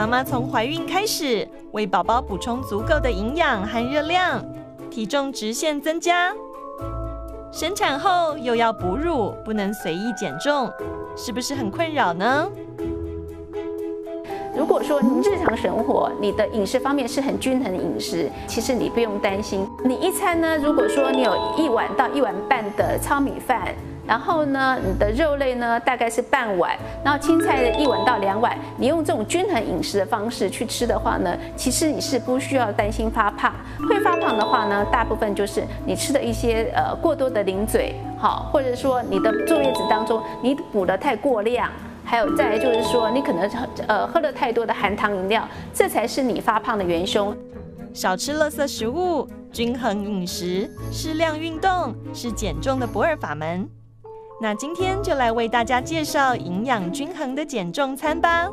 妈妈从怀孕开始，为宝宝补充足够的营养和热量，体重直线增加。生产后又要哺乳，不能随意减重，是不是很困扰呢？如果说你日常生活你的饮食方面是很均衡的饮食，其实你不用担心。你一餐呢，如果说你有一碗到一碗半的糙米饭，然后呢，你的肉类呢大概是半碗，然后青菜的一碗到两碗，你用这种均衡饮食的方式去吃的话呢，其实你是不需要担心发胖。会发胖的话呢，大部分就是你吃的一些呃过多的零嘴，好，或者说你的坐月子当中你补的太过量。还有再来就是说，你可能呃喝了太多的含糖饮料，这才是你发胖的元凶。少吃垃圾食物，均衡饮食，适量运动，是减重的不二法门。那今天就来为大家介绍营养均衡的减重餐吧。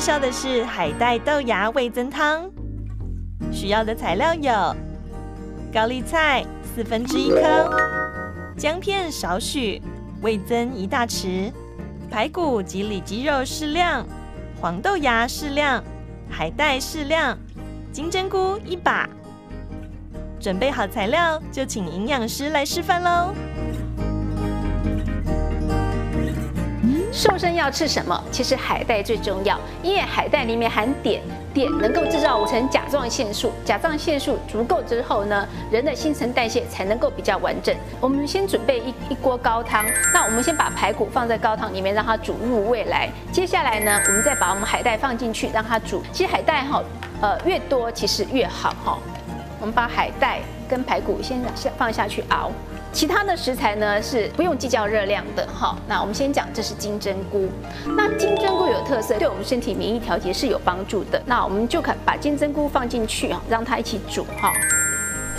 介绍的是海带豆芽味增汤，需要的材料有高丽菜四分之一颗，姜片少许，味增一大匙，排骨及里脊肉适量，黄豆芽适量，海带适量，金针菇一把。准备好材料，就请营养师来示范喽。瘦身要吃什么？其实海带最重要，因为海带里面含碘，碘能够制造五成甲状腺素，甲状腺素足够之后呢，人的新陈代谢才能够比较完整。我们先准备一一锅高汤，那我们先把排骨放在高汤里面，让它煮入味来。接下来呢，我们再把我们海带放进去，让它煮。其实海带哈，呃，越多其实越好哈。我们把海带跟排骨先下放下去熬。其他的食材呢是不用计较热量的哈。那我们先讲，这是金针菇。那金针菇有特色，对我们身体免疫调节是有帮助的。那我们就看把金针菇放进去啊，让它一起煮哈。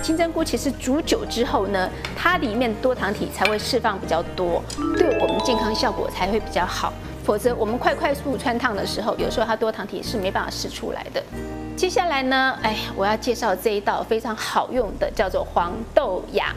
金针菇其实煮久之后呢，它里面多糖体才会释放比较多，对我们健康效果才会比较好。否则我们快快速穿烫的时候，有时候它多糖体是没办法释出来的。接下来呢，哎，我要介绍这一道非常好用的，叫做黄豆芽。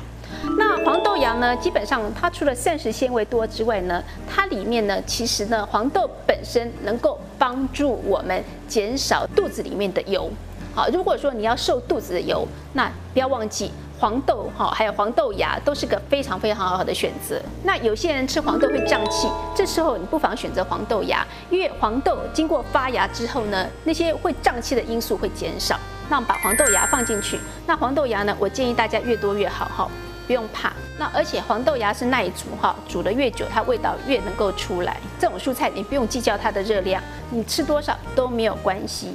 那黄豆芽呢？基本上它除了膳食纤维多之外呢，它里面呢，其实呢，黄豆本身能够帮助我们减少肚子里面的油。好，如果说你要瘦肚子的油，那不要忘记黄豆哈，还有黄豆芽都是个非常非常好的选择。那有些人吃黄豆会胀气，这时候你不妨选择黄豆芽，因为黄豆经过发芽之后呢，那些会胀气的因素会减少。那我们把黄豆芽放进去，那黄豆芽呢，我建议大家越多越好哈。不用怕，那而且黄豆芽是耐煮哈，煮的越久，它味道越能够出来。这种蔬菜你不用计较它的热量，你吃多少都没有关系。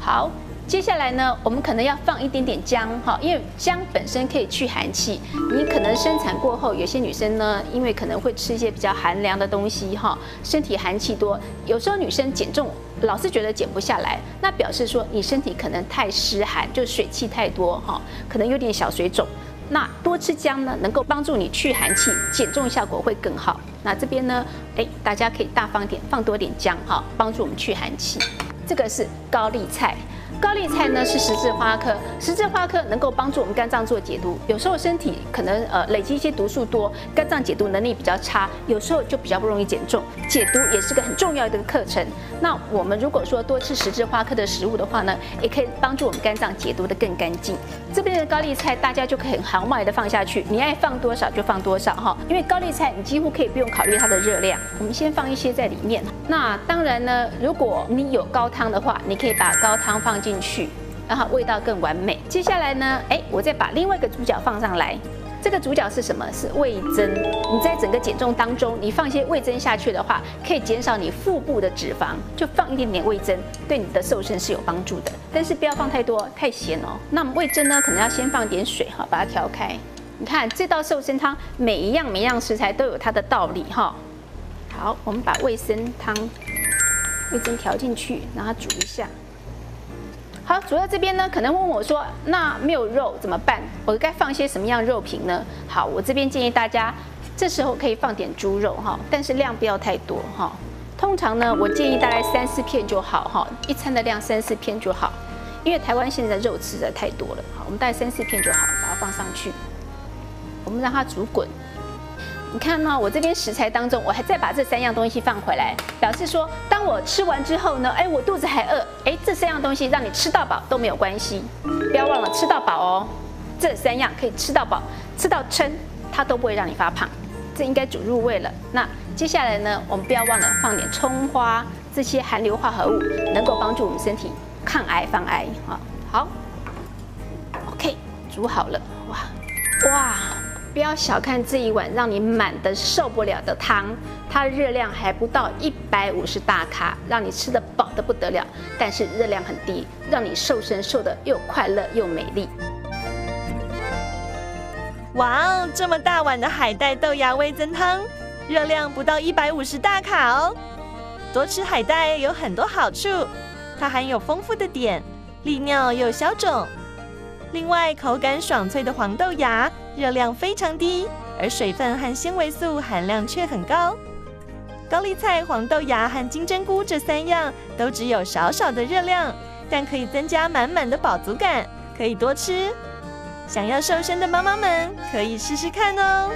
好，接下来呢，我们可能要放一点点姜哈，因为姜本身可以去寒气。你可能生产过后，有些女生呢，因为可能会吃一些比较寒凉的东西哈，身体寒气多，有时候女生减重老是觉得减不下来，那表示说你身体可能太湿寒，就水气太多哈，可能有点小水肿。那多吃姜呢，能够帮助你去寒气，减重效果会更好。那这边呢，哎，大家可以大方点，放多点姜哈，帮助我们去寒气。这个是高丽菜。高丽菜呢是十字花科，十字花科能够帮助我们肝脏做解毒。有时候身体可能呃累积一些毒素多，肝脏解毒能力比较差，有时候就比较不容易减重。解毒也是个很重要的课程。那我们如果说多吃十字花科的食物的话呢，也可以帮助我们肝脏解毒的更干净。这边的高丽菜大家就可以很豪迈的放下去，你爱放多少就放多少哈，因为高丽菜你几乎可以不用考虑它的热量。我们先放一些在里面。那当然呢，如果你有高汤的话，你可以可以把高汤放。进去，让它味道更完美。接下来呢，哎，我再把另外一个主角放上来。这个主角是什么？是味增。你在整个减重当中，你放一些味增下去的话，可以减少你腹部的脂肪。就放一点点味增，对你的瘦身是有帮助的。但是不要放太多，太咸哦。那么味增呢，可能要先放点水哈，把它调开。你看这道瘦身汤，每一样每一样食材都有它的道理哈。好，我们把味增汤、味增调进去，让它煮一下。好，煮到这边呢，可能问我说，那没有肉怎么办？我该放些什么样肉品呢？好，我这边建议大家，这时候可以放点猪肉哈，但是量不要太多哈。通常呢，我建议大概三四片就好哈，一餐的量三四片就好。因为台湾现在肉吃的太多了，好，我们大概三四片就好，把它放上去，我们让它煮滚。你看呢，我这边食材当中，我还再把这三样东西放回来，表示说，当我吃完之后呢，哎，我肚子还饿，哎，这三样东西让你吃到饱都没有关系，不要忘了吃到饱哦。这三样可以吃到饱，吃到撑，它都不会让你发胖。这应该煮入味了。那接下来呢，我们不要忘了放点葱花，这些含硫化合物能够帮助我们身体抗癌防癌啊。好，OK，煮好了，哇哇！不要小看这一碗让你满的受不了的汤，它的热量还不到一百五十大卡，让你吃的饱的不得了，但是热量很低，让你瘦身瘦的又快乐又美丽。哇哦，这么大碗的海带豆芽味增汤，热量不到一百五十大卡哦。多吃海带有很多好处，它含有丰富的碘，利尿又消肿。另外，口感爽脆的黄豆芽热量非常低，而水分和纤维素含量却很高。高丽菜、黄豆芽和金针菇这三样都只有少少的热量，但可以增加满满的饱足感，可以多吃。想要瘦身的妈妈们可以试试看哦。